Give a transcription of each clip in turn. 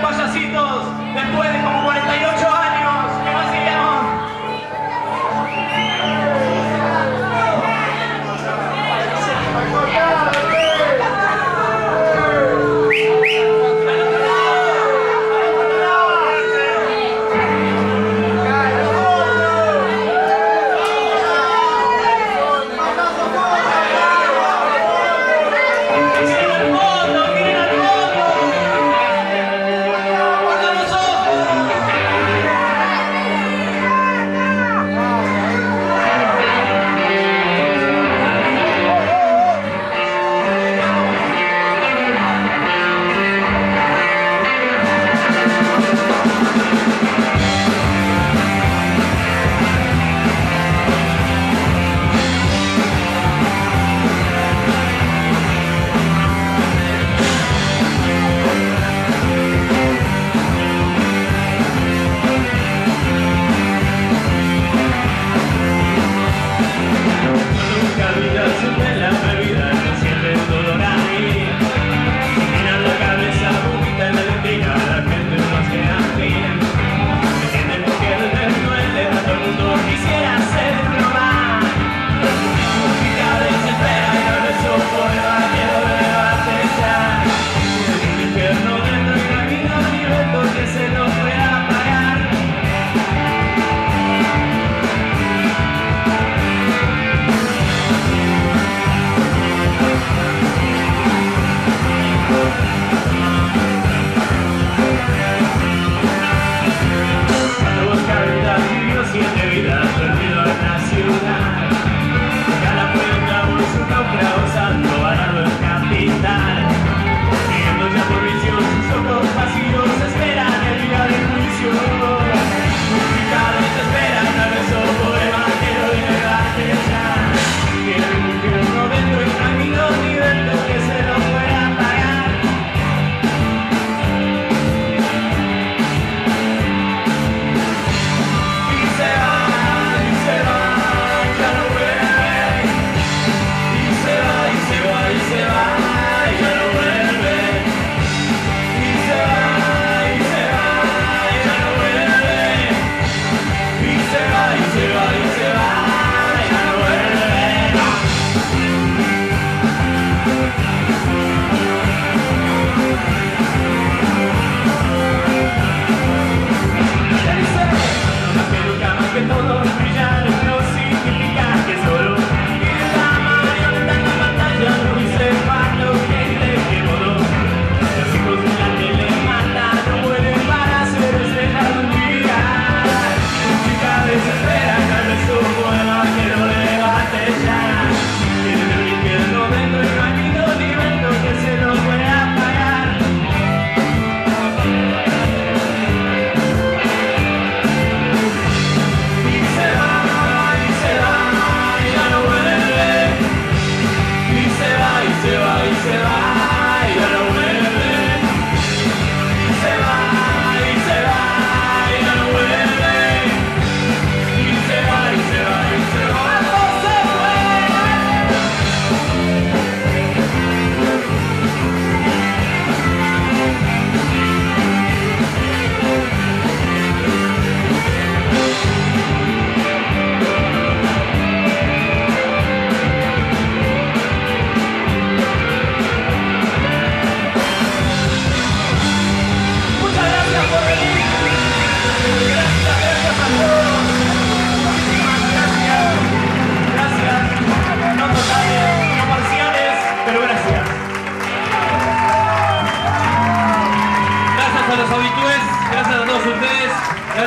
payasitos después de como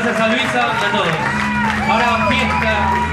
Gracias a Luisa, a todos. Ahora fiesta.